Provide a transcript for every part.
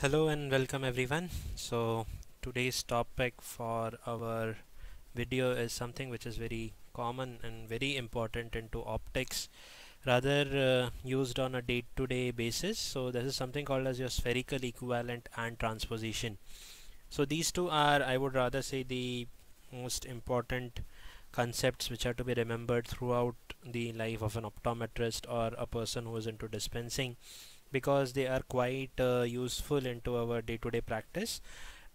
Hello and welcome everyone. So today's topic for our video is something which is very common and very important into optics rather uh, used on a day-to-day -day basis. So this is something called as your spherical equivalent and transposition. So these two are I would rather say the most important concepts which are to be remembered throughout the life of an optometrist or a person who is into dispensing because they are quite uh, useful into our day-to-day -day practice.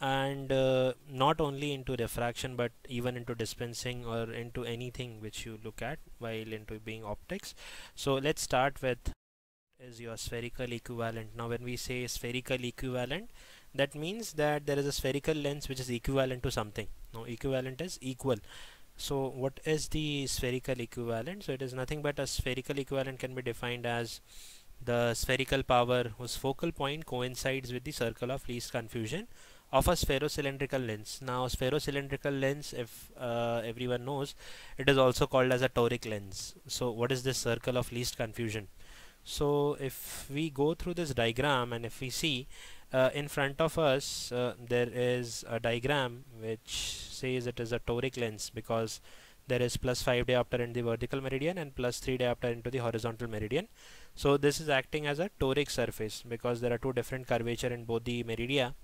And uh, not only into refraction but even into dispensing or into anything which you look at while into being optics. So let's start with is your spherical equivalent. Now when we say spherical equivalent that means that there is a spherical lens which is equivalent to something. Now equivalent is equal. So what is the spherical equivalent? So it is nothing but a spherical equivalent can be defined as the spherical power whose focal point coincides with the circle of least confusion of a spherocylindrical lens. Now spherocylindrical lens if uh, everyone knows it is also called as a toric lens. So what is this circle of least confusion? So if we go through this diagram and if we see uh, in front of us uh, there is a diagram which says it is a toric lens because there is plus 5 diopter in the vertical meridian and plus 3 diopter into the horizontal meridian so this is acting as a toric surface because there are two different curvature in both the meridia.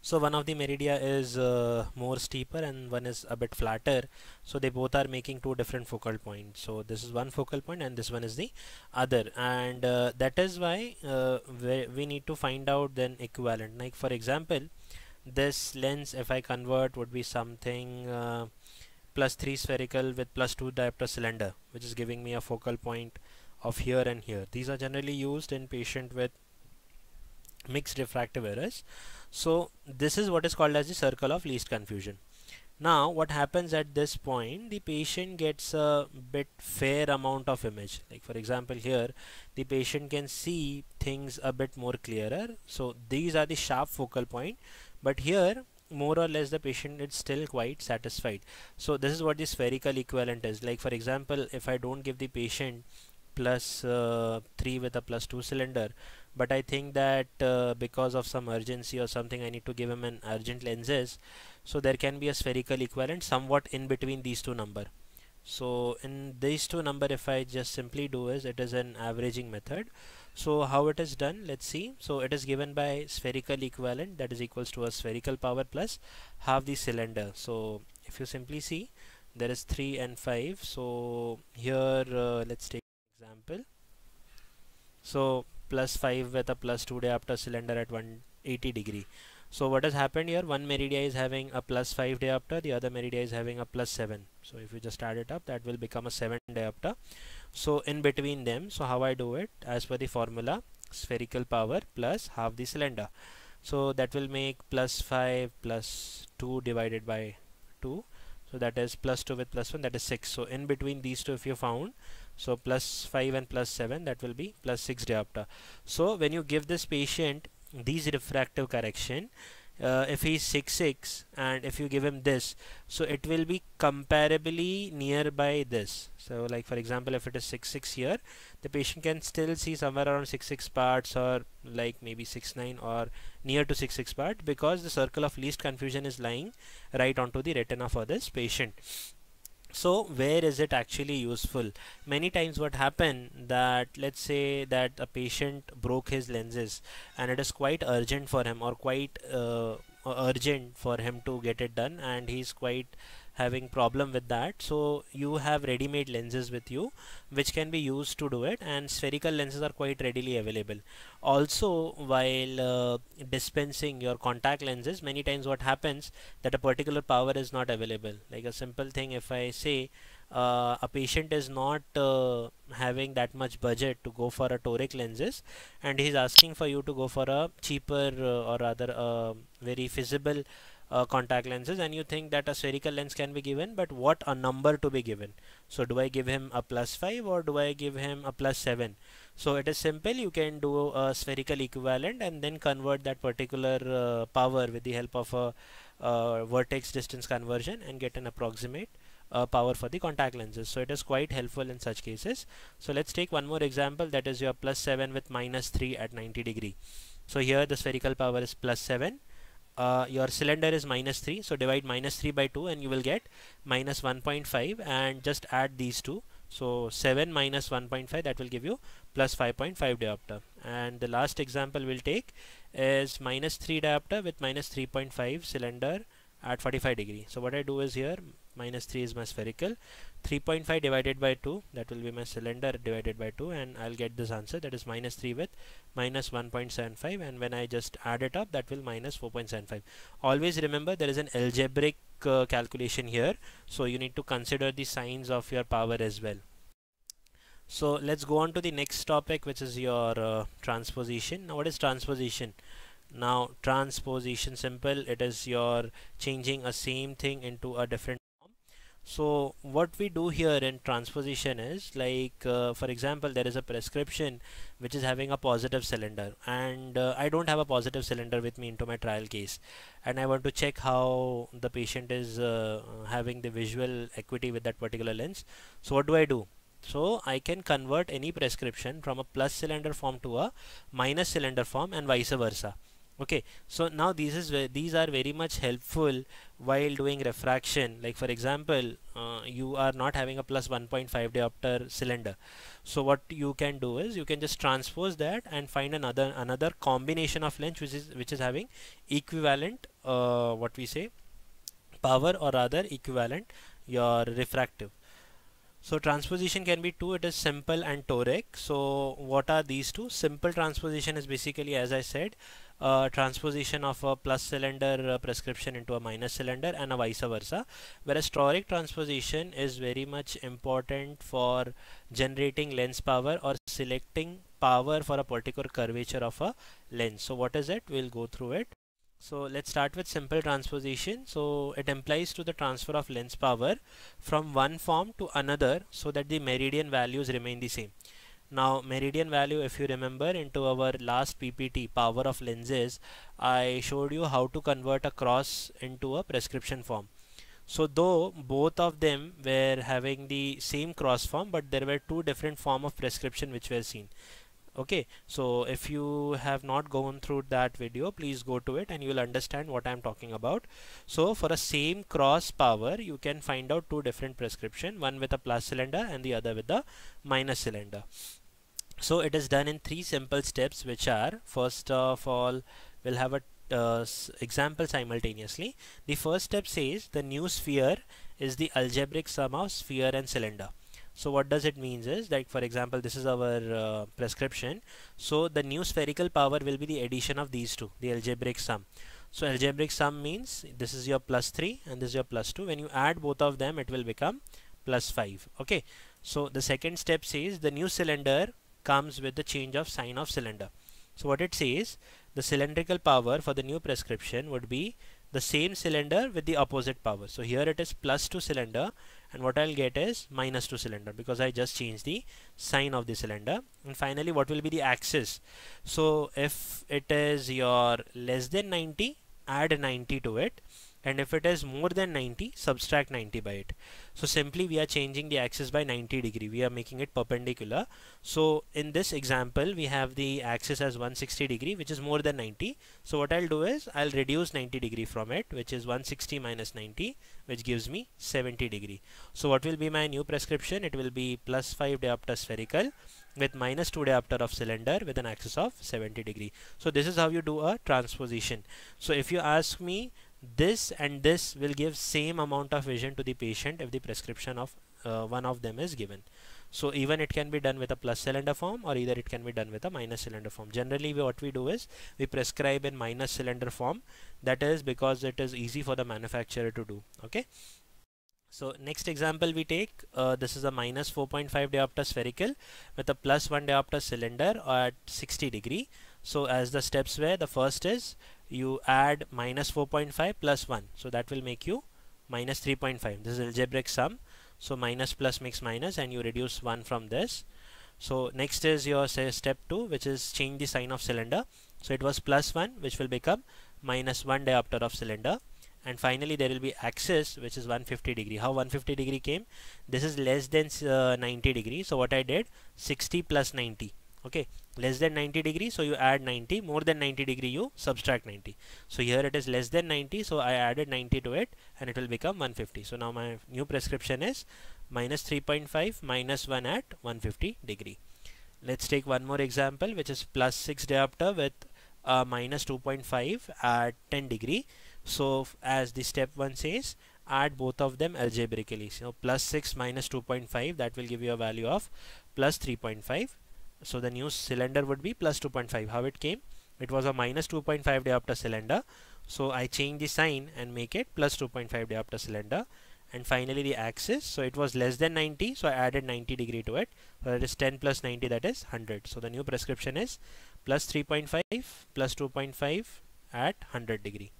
So one of the meridia is uh, more steeper and one is a bit flatter. So they both are making two different focal points. So this is one focal point and this one is the other. And uh, that is why uh, we, we need to find out then equivalent. Like for example this lens if I convert would be something uh, plus 3 spherical with plus 2 diopter cylinder which is giving me a focal point of here and here. These are generally used in patient with mixed refractive errors. So this is what is called as the circle of least confusion. Now what happens at this point the patient gets a bit fair amount of image. Like for example here the patient can see things a bit more clearer. So these are the sharp focal point. But here more or less the patient is still quite satisfied. So this is what the spherical equivalent is. Like for example if I don't give the patient plus, uh, 3 with a plus 2 cylinder. But I think that uh, because of some urgency or something I need to give him an urgent lenses. So there can be a spherical equivalent somewhat in between these two number. So in these two number if I just simply do is it is an averaging method. So how it is done let's see. So it is given by spherical equivalent that is equals to a spherical power plus half the cylinder. So if you simply see there is 3 and 5 so here uh, let's take example. So plus 5 with a plus 2 diopter cylinder at 180 degree. So what has happened here? One meridia is having a plus 5 diopter the other meridia is having a plus 7 so if you just add it up that will become a 7 diopter so in between them so how I do it? As per the formula spherical power plus half the cylinder. So that will make plus 5 plus 2 divided by 2 so that is plus 2 with plus 1 that is 6 so in between these two if you found so plus 5 and plus 7 that will be plus 6 diopter so when you give this patient these refractive correction uh, if he's 6'6 and if you give him this so it will be comparably nearby this. So like for example if it is 6 6 here the patient can still see somewhere around 6 6 parts or like maybe 6 9 or near to 6 6 part because the circle of least confusion is lying right onto the retina for this patient so where is it actually useful? Many times what happen that let's say that a patient broke his lenses and it is quite urgent for him or quite uh, urgent for him to get it done and he's quite having problem with that. So you have ready-made lenses with you which can be used to do it and spherical lenses are quite readily available. Also while uh, dispensing your contact lenses many times what happens that a particular power is not available. Like a simple thing if I say uh, a patient is not uh, having that much budget to go for a toric lenses and he's asking for you to go for a cheaper uh, or rather a very feasible uh, contact lenses and you think that a spherical lens can be given but what a number to be given? So do I give him a plus 5 or do I give him a plus 7 so it is simple. You can do a spherical equivalent and then convert that particular uh, power with the help of a uh, vertex distance conversion and get an approximate uh, power for the contact lenses. So it is quite helpful in such cases. So let's take one more example. That is your plus 7 with minus 3 at 90 degree. So here the spherical power is plus 7 uh, your cylinder is minus 3 so divide minus 3 by 2 and you will get minus 1.5 and just add these two. So 7 minus 1.5 that will give you plus 5.5 diopter. And the last example we'll take is minus 3 diopter with minus 3.5 cylinder at 45 degree. So what I do is here minus 3 is my spherical. 3.5 divided by 2 that will be my cylinder divided by 2 and I'll get this answer that is minus 3 with minus 1.75 and when I just add it up that will minus 4.75 always remember there is an algebraic uh, calculation here so you need to consider the signs of your power as well. So let's go on to the next topic which is your uh, transposition. Now what is transposition? Now transposition simple it is your changing a same thing into a different so what we do here in transposition is like uh, for example there is a prescription which is having a positive cylinder. And uh, I don't have a positive cylinder with me into my trial case. And I want to check how the patient is uh, having the visual acuity with that particular lens. So what do I do? So I can convert any prescription from a plus cylinder form to a minus cylinder form and vice versa okay so now these is these are very much helpful while doing refraction. Like for example uh, you are not having a plus 1.5 diopter cylinder. So what you can do is you can just transpose that and find another another combination of lens which is which is having equivalent uh, what we say power or rather equivalent your refractive so transposition can be two, it is simple and toric. So what are these two? Simple transposition is basically as I said, uh, transposition of a plus cylinder uh, prescription into a minus cylinder and a vice versa. Whereas toric transposition is very much important for generating lens power or selecting power for a particular curvature of a lens. So what is it? We'll go through it. So let's start with simple transposition. So it implies to the transfer of lens power from one form to another so that the meridian values remain the same. Now meridian value if you remember into our last PPT power of lenses I showed you how to convert a cross into a prescription form. So though both of them were having the same cross form but there were two different form of prescription which were seen okay so if you have not gone through that video please go to it and you will understand what I'm talking about. So for a same cross power you can find out two different prescription one with a plus cylinder and the other with the minus cylinder. So it is done in three simple steps which are first of all we'll have a uh, example simultaneously. The first step says the new sphere is the algebraic sum of sphere and cylinder so what does it means is like for example this is our uh, prescription. So the new spherical power will be the addition of these two the algebraic sum. So algebraic sum means this is your plus 3 and this is your plus 2 when you add both of them it will become plus 5 okay. So the second step says the new cylinder comes with the change of sign of cylinder. So what it says the cylindrical power for the new prescription would be the same cylinder with the opposite power. So here it is plus 2 cylinder and what I'll get is minus 2 cylinder because I just changed the sign of the cylinder. And finally what will be the axis? So if it is your less than 90 add 90 to it and if it is more than 90 subtract 90 by it. So simply we are changing the axis by 90 degree. We are making it perpendicular. So in this example we have the axis as 160 degree which is more than 90 so what I'll do is I'll reduce 90 degree from it which is 160 minus 90 which gives me 70 degree. So what will be my new prescription? It will be plus 5 diopter spherical with minus 2 diopter of cylinder with an axis of 70 degree. So this is how you do a transposition. So if you ask me this and this will give same amount of vision to the patient if the prescription of uh, one of them is given. So even it can be done with a plus cylinder form or either it can be done with a minus cylinder form. Generally we, what we do is we prescribe in minus cylinder form. That is because it is easy for the manufacturer to do. Okay? So next example we take uh, this is a minus 4.5 diopter spherical with a plus 1 diopter cylinder at 60 degree. So as the steps were the first is you add minus 4.5 plus 1 so that will make you minus 3.5 this is algebraic sum. So minus plus makes minus and you reduce 1 from this. So next is your say step 2 which is change the sign of cylinder. So it was plus 1 which will become minus 1 diopter of cylinder. And finally there will be axis which is 150 degree. How 150 degree came? This is less than uh, 90 degree. So what I did? 60 plus 90 okay less than 90 degree so you add 90 more than 90 degree you subtract 90 so here it is less than 90 so I added 90 to it and it will become 150 so now my new prescription is minus 3.5 minus 1 at 150 degree. Let's take one more example which is plus 6 diopter with uh, minus 2.5 at 10 degree. So as the step 1 says add both of them algebraically. So plus 6 minus 2.5 that will give you a value of plus 3.5 so the new cylinder would be plus 2.5 how it came? It was a minus 2.5 diopter cylinder. So I change the sign and make it plus 2.5 diopter cylinder. And finally the axis. So it was less than 90 so I added 90 degree to it. So that is 10 plus 90 that is 100 so the new prescription is plus 3.5 plus 2.5 at 100 degree.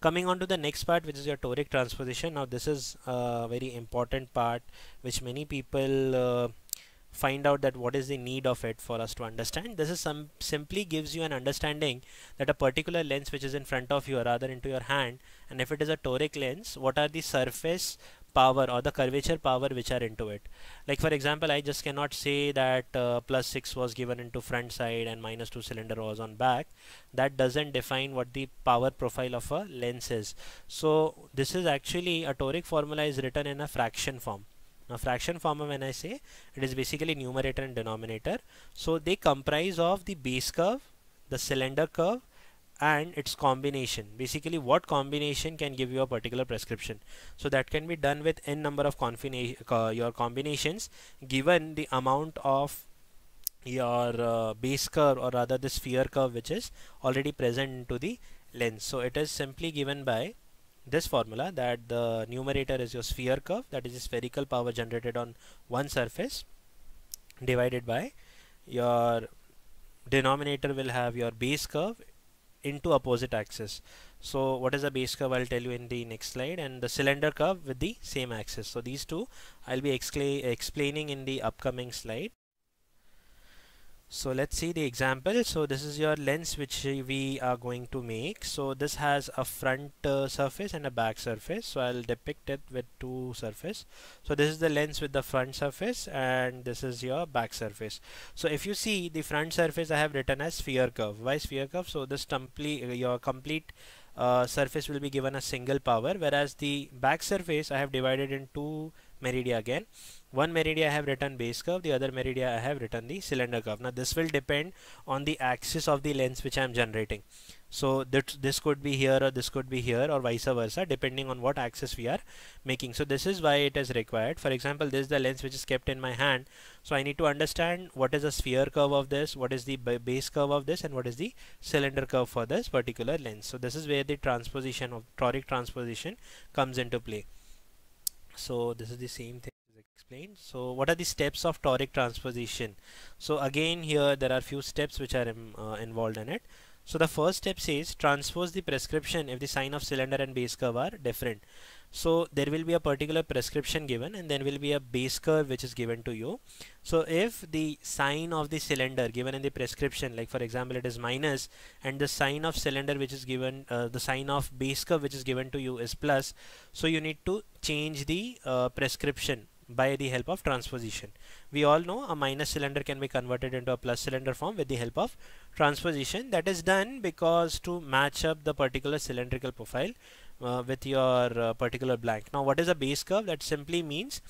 Coming on to the next part which is your toric transposition. Now this is a very important part which many people uh, find out that what is the need of it for us to understand. This is some simply gives you an understanding that a particular lens which is in front of you or rather into your hand and if it is a toric lens what are the surface power or the curvature power which are into it? Like for example I just cannot say that uh, plus 6 was given into front side and minus 2 cylinder was on back. That doesn't define what the power profile of a lens is. So this is actually a toric formula is written in a fraction form now fraction formula when I say it is basically numerator and denominator. So they comprise of the base curve the cylinder curve and its combination. Basically what combination can give you a particular prescription? So that can be done with n number of uh, your combinations given the amount of your uh, base curve or rather the sphere curve which is already present into the lens. So it is simply given by this formula that the numerator is your sphere curve that is the spherical power generated on one surface divided by your denominator will have your base curve into opposite axis. So what is the base curve I'll tell you in the next slide and the cylinder curve with the same axis. So these two I'll be explaining in the upcoming slide so let's see the example. So this is your lens which we are going to make. So this has a front uh, surface and a back surface. So I'll depict it with two surface. So this is the lens with the front surface and this is your back surface. So if you see the front surface I have written as sphere curve. Why sphere curve? So this complete your complete uh, surface will be given a single power whereas the back surface I have divided in two meridia again one meridia I have written base curve the other meridia I have written the cylinder curve. Now this will depend on the axis of the lens which I am generating. So this could be here or this could be here or vice versa depending on what axis we are making. So this is why it is required. For example this is the lens which is kept in my hand. So I need to understand what is the sphere curve of this what is the base curve of this and what is the cylinder curve for this particular lens. So this is where the transposition of toric transposition comes into play. So this is the same thing explained so what are the steps of toric transposition? So again here there are few steps which are um, uh, involved in it. So the first step says transpose the prescription if the sign of cylinder and base curve are different. So there will be a particular prescription given and then will be a base curve which is given to you. So if the sign of the cylinder given in the prescription like for example it is minus and the sign of cylinder which is given uh, the sign of base curve which is given to you is plus so you need to change the uh, prescription by the help of transposition. We all know a minus cylinder can be converted into a plus cylinder form with the help of transposition. That is done because to match up the particular cylindrical profile uh, with your uh, particular blank. Now what is a base curve? That simply means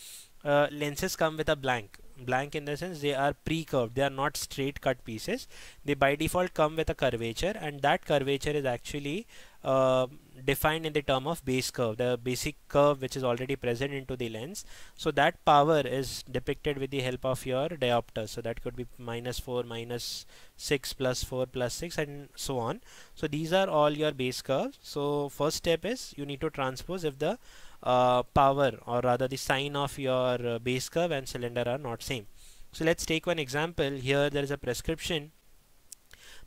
uh, lenses come with a blank blank in the sense they are pre-curved they are not straight cut pieces they by default come with a curvature and that curvature is actually uh, defined in the term of base curve the basic curve which is already present into the lens. So that power is depicted with the help of your diopter. So that could be minus 4 minus 6 plus 4 plus 6 and so on. So these are all your base curves. So first step is you need to transpose if the uh, power or rather the sign of your uh, base curve and cylinder are not same. So let's take one example. Here there is a prescription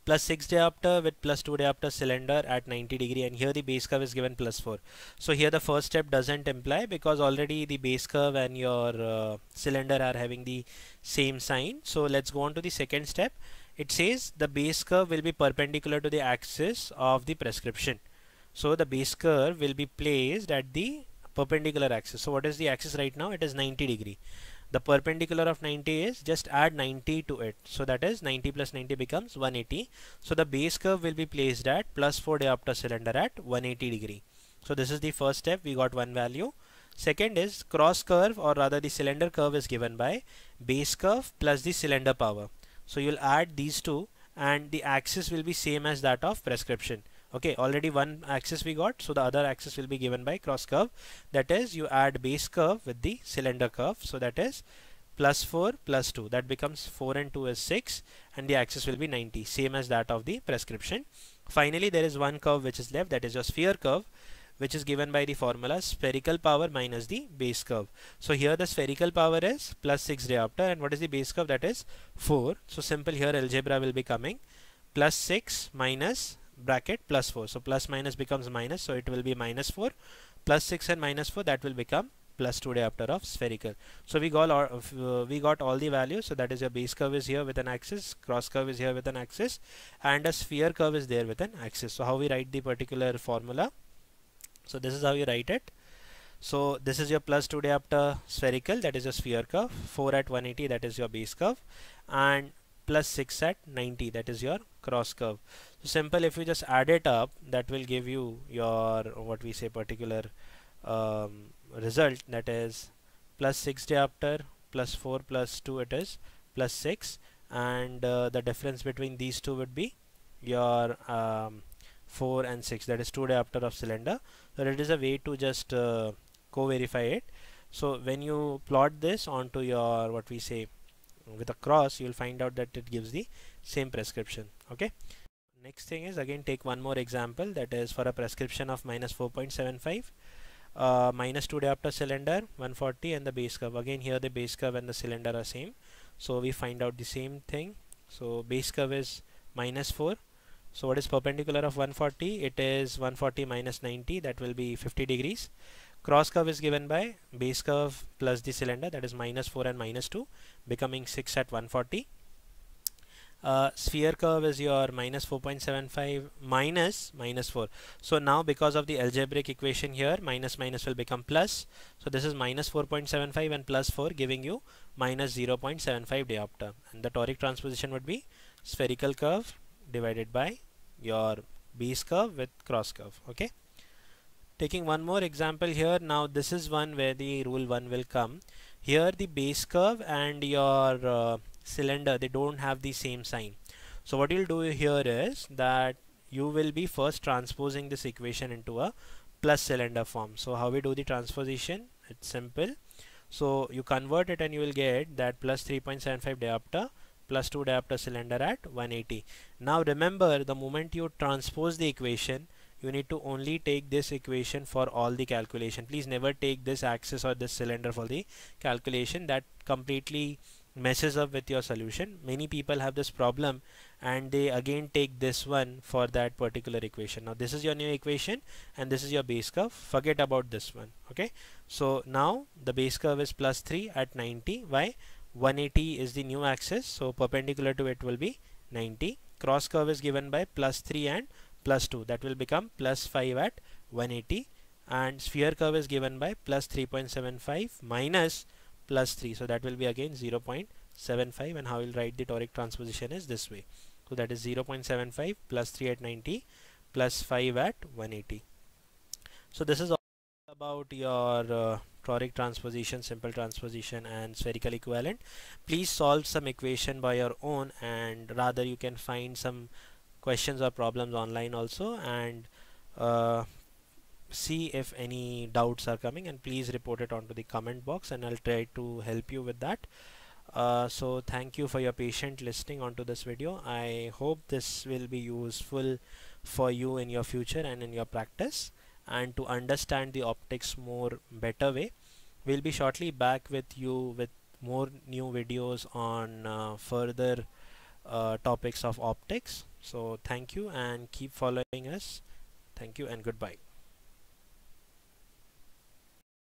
plus 6 diopter with plus 2 diopter cylinder at 90 degree. And here the base curve is given plus 4 so here the first step doesn't imply because already the base curve and your uh, cylinder are having the same sign. So let's go on to the second step. It says the base curve will be perpendicular to the axis of the prescription. So the base curve will be placed at the perpendicular axis. So what is the axis right now? It is 90 degree the perpendicular of 90 is just add 90 to it. So that is 90 plus 90 becomes 180 so the base curve will be placed at plus 4 diopter cylinder at 180 degree. So this is the first step. We got one value. Second is cross curve or rather the cylinder curve is given by base curve plus the cylinder power. So you'll add these two and the axis will be same as that of prescription okay already one axis we got. So the other axis will be given by cross curve. That is you add base curve with the cylinder curve. So that is plus 4 plus 2 that becomes 4 and 2 is 6 and the axis will be 90 same as that of the prescription. Finally there is one curve which is left. That is your sphere curve which is given by the formula spherical power minus the base curve. So here the spherical power is plus 6 diopter and what is the base curve? That is 4. So simple here algebra will be coming. Plus 6 minus bracket plus 4. So plus minus becomes minus so it will be minus 4 plus 6 and minus 4 that will become plus 2 diopter of spherical. So we got all, uh, we got all the values. So that is your base curve is here with an axis, cross curve is here with an axis, and a sphere curve is there with an axis. So how we write the particular formula? So this is how you write it. So this is your plus 2 diopter spherical that is your sphere curve 4 at 180 that is your base curve and plus 6 at 90 that is your cross curve. So simple if you just add it up that will give you your what we say particular um, result. That is plus 6 diopter plus 4 plus 2 it is plus 6 and uh, the difference between these two would be your um, 4 and 6 that is 2 diopter of cylinder. So it is a way to just uh, co-verify it. So when you plot this onto your what we say with a cross you'll find out that it gives the same prescription okay? Next thing is again take one more example that is for a prescription of minus 4.75 uh, minus 2 diopter cylinder 140 and the base curve. Again here the base curve and the cylinder are same. So we find out the same thing. So base curve is minus 4 so what is perpendicular of 140? It is 140 minus 90 that will be 50 degrees. Cross curve is given by base curve plus the cylinder that is minus 4 and minus 2 becoming 6 at 140. Uh, sphere curve is your minus 4.75 minus minus 4 so now because of the algebraic equation here minus minus will become plus. So this is minus 4.75 and plus 4 giving you minus 0.75 diopter and the toric transposition would be spherical curve divided by your base curve with cross curve okay taking one more example here now this is one where the rule 1 will come. Here the base curve and your uh, cylinder they don't have the same sign. So what you'll do here is that you will be first transposing this equation into a plus cylinder form. So how we do the transposition? It's simple. So you convert it and you will get that plus 3.75 diopter plus 2 diopter cylinder at 180. Now remember the moment you transpose the equation you need to only take this equation for all the calculation. Please never take this axis or this cylinder for the calculation that completely messes up with your solution. Many people have this problem and they again take this one for that particular equation. Now this is your new equation and this is your base curve. Forget about this one. Okay. So now the base curve is plus 3 at 90. Why? 180 is the new axis so perpendicular to it will be 90 cross curve is given by plus 3 and plus 2 that will become plus 5 at 180 and sphere curve is given by plus 3.75 minus plus 3 so that will be again 0.75 and how we'll write the toric transposition is this way. So that is 0.75 plus 3 at 90 plus 5 at 180 so this is all about your uh, toric transposition, simple transposition and spherical equivalent. Please solve some equation by your own and rather you can find some questions or problems online also and uh, see if any doubts are coming and please report it onto the comment box and I'll try to help you with that. Uh, so thank you for your patient listening onto this video. I hope this will be useful for you in your future and in your practice and to understand the optics more better way we'll be shortly back with you with more new videos on uh, further uh, topics of optics so thank you and keep following us. Thank you and goodbye